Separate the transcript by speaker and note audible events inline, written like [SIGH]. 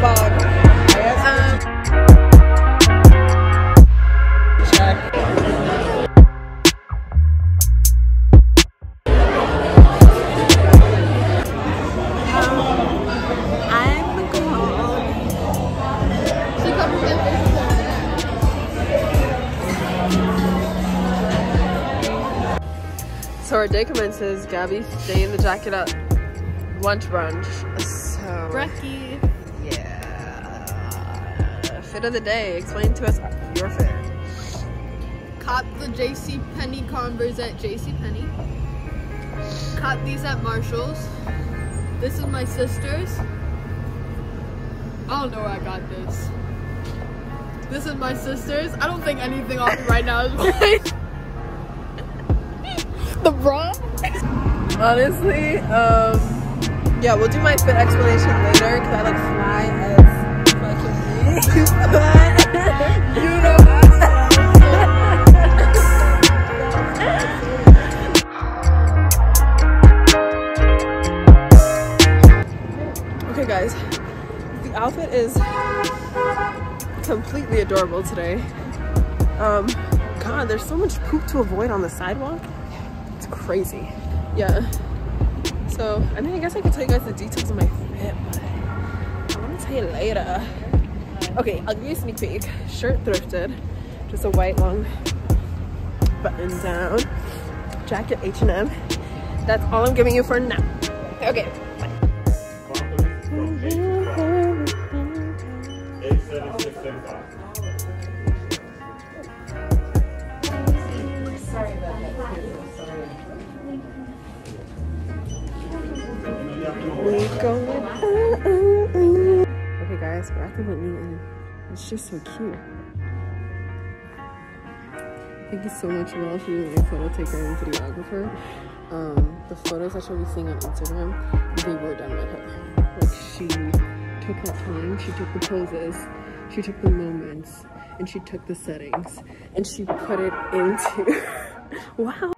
Speaker 1: So our day commences, Gabby staying in the jacket at lunch brunch. So
Speaker 2: Brecky
Speaker 1: fit of the day. Explain to us your fit.
Speaker 2: Caught the JC Penney Converse at JC Penney. Caught these at Marshall's. This is my sister's. I don't know where I got this. This is my sister's. I don't think anything me right now is [LAUGHS] mine. the bra?
Speaker 1: Honestly, um, yeah, we'll do my fit explanation later because I like fly Okay, guys, the outfit is completely adorable today. Um, God, there's so much poop to avoid on the sidewalk. It's crazy. Yeah. So, I mean, I guess I could tell you guys the details of my fit, but I want to tell you later. Okay, I'll give you a sneak peek. Shirt thrifted, just a white long button down. Jacket H&M. That's all I'm giving you for now. Okay, bye. Guys, the Whitney and it's just so cute. Thank you so much, Mel, for being my photo taker and videographer. Um, the photos that you'll be seeing on Instagram, they were done by her. Like she took her time, she took the poses, she took the moments, and she took the settings, and she put it into, [LAUGHS] wow.